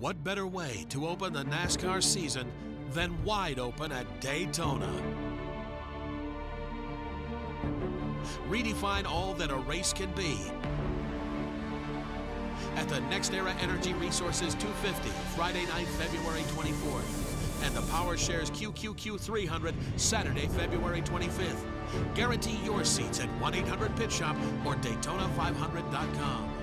What better way to open the NASCAR season than wide open at Daytona? Redefine all that a race can be at the NextEra Energy Resources 250, Friday night, February 24th, and the PowerShares QQQ 300, Saturday, February 25th. Guarantee your seats at 1-800-PITSHOP or Daytona500.com.